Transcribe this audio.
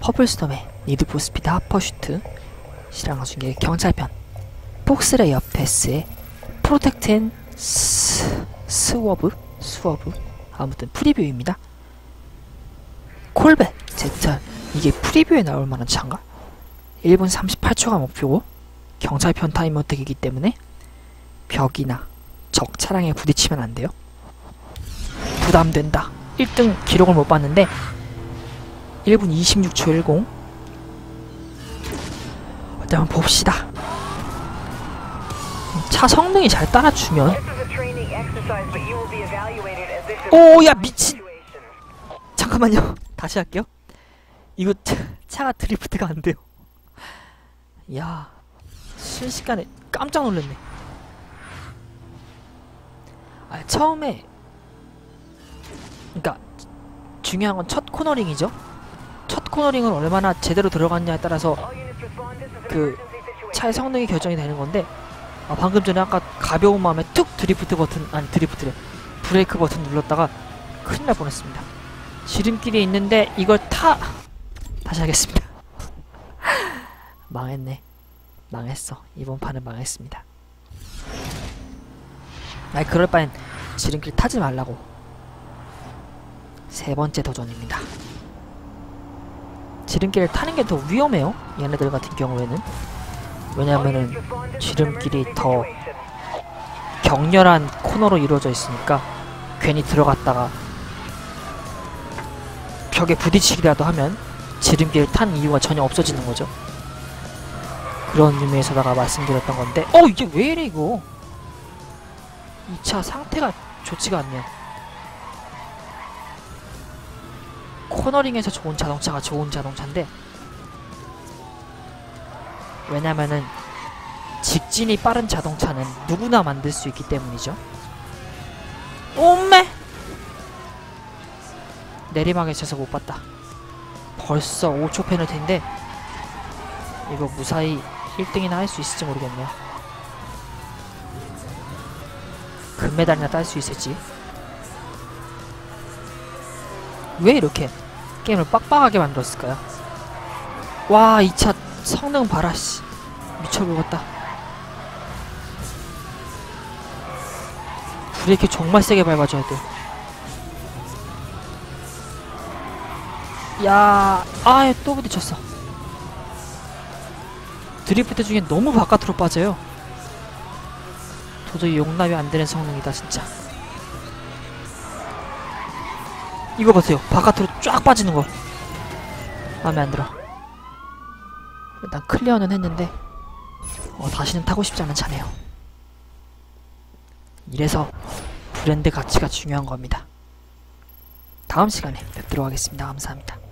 퍼플스톰의 Need for Speed Hot Pursuit 실황중계 경찰편. Fox Lair Pass의 Protect and S, Swerve? Swerve? 아무튼 프리뷰입니다. Corvette Z 이게 프리뷰에 나올 만한 차인가? 1분 38초가 목표고 경찰편 타임어택이기 때문에 벽이나 적 차량에 부딪히면 안 돼요. 부담된다. 1등 기록을 못 봤는데 1분 26초 10 일단 한번 봅시다. 차 성능이 잘 따라주면. 오, 오야 미친. 잠깐만요. 다시 할게요. 이거 차, 차가 드리프트가 안 돼요. 야 순식간에 깜짝 놀랐네. 아 처음에 그니까 중요한 건 첫 코너링이죠 첫 코너링은 얼마나 제대로 들어갔냐에 따라서 그 차의 성능이 결정이 되는 건데 아, 방금 전에 아까 가벼운 마음에 툭 드리프트 버튼 아니 드리프트래. 브레이크 버튼 눌렀다가 큰일 날 뻔했습니다. 지름길이 있는데 이걸 타! 다시 하겠습니다. 망했네. 망했어. 이번 판은 망했습니다. 아이 그럴 바엔 지름길 타지 말라고. 세 번째 도전입니다 지름길을 타는 게 더 위험해요 얘네들 같은 경우에는 왜냐면은 지름길이 더 격렬한 코너로 이루어져 있으니까 괜히 들어갔다가 벽에 부딪히기라도 하면 지름길을 탄 이유가 전혀 없어지는 거죠. 그런 의미에서다가 말씀드렸던 건데 어 이게 왜 이래 이거 이차 상태가 좋지가 않네요. 코너링에서 좋은 자동차가 좋은 자동차인데 왜냐면은 직진이 빠른 자동차는 누구나 만들 수 있기 때문이죠. 오메! 내리막에 있어서 못 봤다. 벌써 5초 페널티인데 이거 무사히 1등이나 할 수 있을지 모르겠네요. 금메달이나 딸 수 있을지. 왜 이렇게 게임을 빡빡하게 만들었을까요? 와, 이 차 성능 봐라, 씨. 미쳐버렸다. 브레이크 정말 세게 밟아줘야 돼. 야, 아, 또 부딪혔어. 드리프트 중에 너무 바깥으로 빠져요. 도저히 용납이 안 되는 성능이다, 진짜. 이거 보세요. 바깥으로 쫙 빠지는 거. 마음에 안 들어. 일단 클리어는 했는데, 어, 다시는 타고 싶지 않은 차네요. 이래서 브랜드 가치가 중요한 겁니다. 다음 시간에 뵙도록 하겠습니다. 감사합니다.